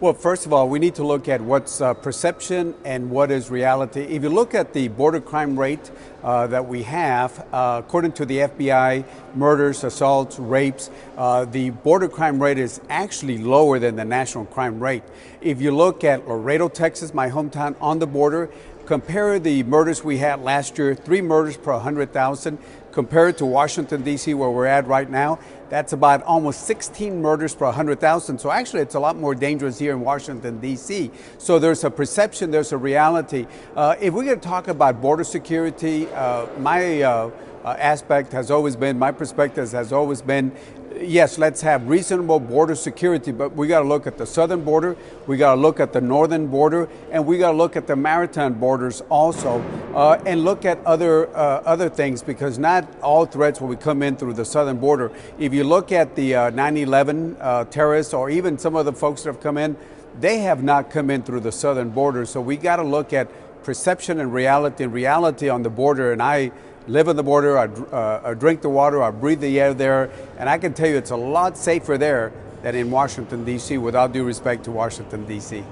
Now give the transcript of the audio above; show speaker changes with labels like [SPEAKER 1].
[SPEAKER 1] Well, first of all, we need to look at what's uh, perception and what is reality. If you look at the border crime rate uh, that we have, uh, according to the FBI, murders, assaults, rapes, uh, the border crime rate is actually lower than the national crime rate. If you look at Laredo, Texas, my hometown on the border, compare the murders we had last year, three murders per 100,000, compared to Washington, D.C., where we're at right now, that's about almost 16 murders per 100,000. So actually, it's a lot more dangerous here in Washington, D.C. So there's a perception, there's a reality. Uh, if we're going to talk about border security, uh, my uh, uh, aspect has always been, my perspective has always been yes, let's have reasonable border security, but we got to look at the southern border, we got to look at the northern border, and we got to look at the maritime borders also, uh, and look at other uh, other things because not all threats will come in through the southern border. If you look at the 9/11 uh, uh, terrorists, or even some of the folks that have come in, they have not come in through the southern border. So we got to look at perception and reality, and reality on the border, and I live on the border, I, uh, I drink the water, I breathe the air there, and I can tell you it's a lot safer there than in Washington, D.C., without due respect to Washington, D.C.